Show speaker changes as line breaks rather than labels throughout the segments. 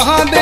daha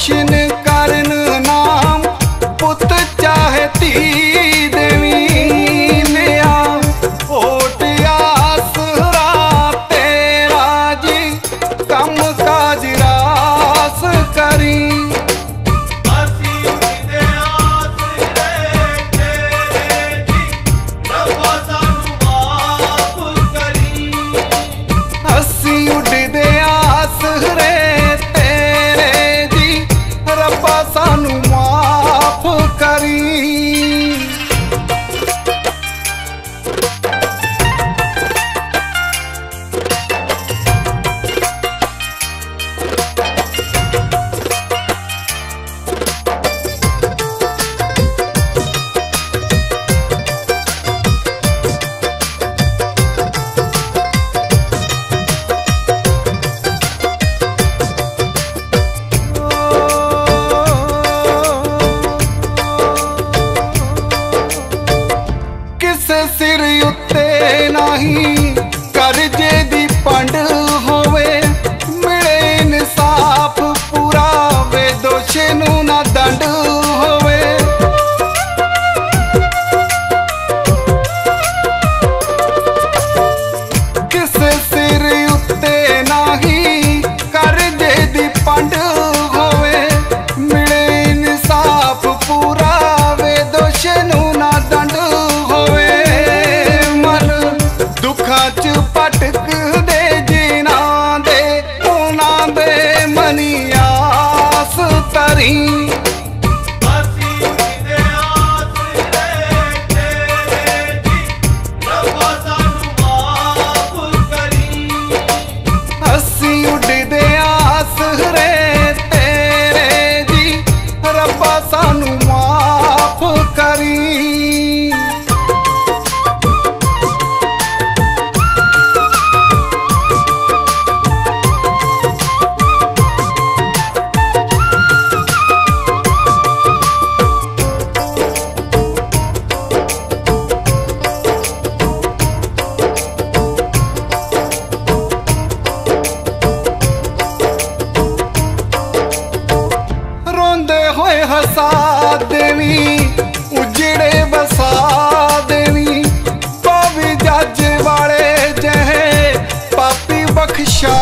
içine ਸਿਰ ਉੱਤੇ ਨਹੀਂ ਕਰਜੇ ਦੀ ਪੰਡ ਹੋਵੇ, ਮਿਲੇ ਇਨਸਾਫ ਪੂਰਾ ਵੇ, ਦੋਸ਼ੇ ਨੂੰ ਨਾ ਦੰਡ ਹੋਵੇ। ਕਿਸੇ ਸਿਰ ਉੱਤੇ ਨਾ ਵਸਾ ਦੇਵੀ ਉਜੜੇ ਵਸਾ ਦੇਵੀ ਪਾਵੀ ਜੱਜ ਵਾਲੇ ਜਹੇ ਪਾਪੀ ਬਖਸ਼ਾ